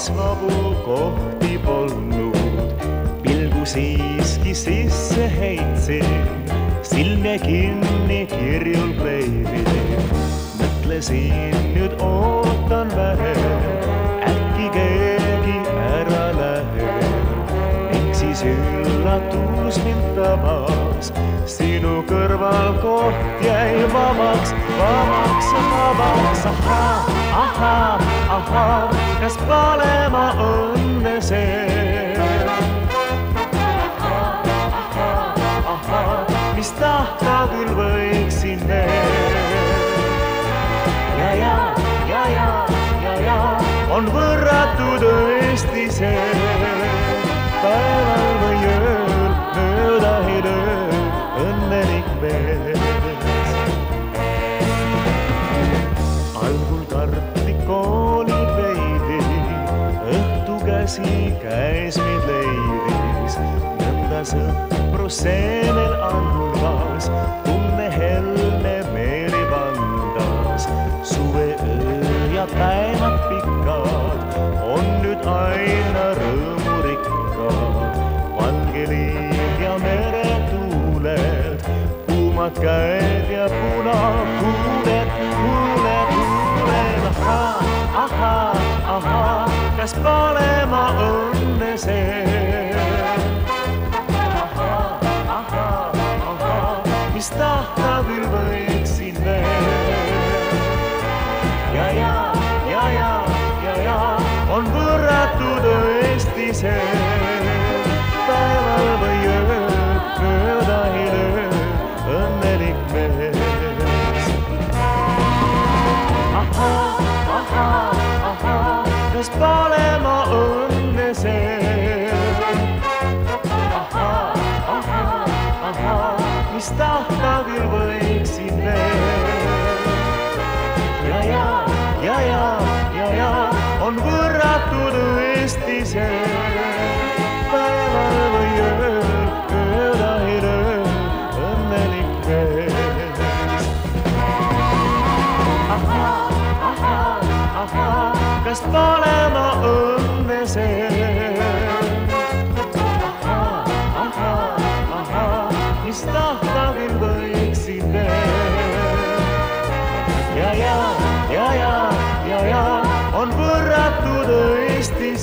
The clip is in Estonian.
saalis vabu kohti polnud, pilgu siiski sisse heitsin, silm jäi kinni kirjul kleivin. mõtlesin, nüüd ootan vähe, äkki keegi ära läheb ning siis üllatus mind tabas. sinu kõrval koht jäi vabaks, vabaks, vabaks, ahhaa, ahhaa, ahhaa, kas pole ma õnne see? mis tahta küll võiksin veel. ja, ja, ja, ja, ja, ja on võrratu tõesti see, päeval või ööl mööda ei löö õnnelik mees. Käsi käes meid leidis, nõnda sõpru seemel andmas, tunne helme meeli vandas. suveöö ja päevad pikad on nüüd aina rõõmurikkad. valge liiv ja meretuuled, kuumad käed ja punakuuled, ahaa, kas pole ma õnne see? mis tahta küll võiksin veel. ja, ja, ja, ja, ja, ja on võrratu tõesti see, ahhaa, kas pole ma õnne see? ahhaa, ahhaa, ahhaa mis tahta küll võiksin veel. Kas pole ma õnne see? mis tahta küll võiksin veel. ja, ja, ja, ja, ja, ja on võrratu tõesti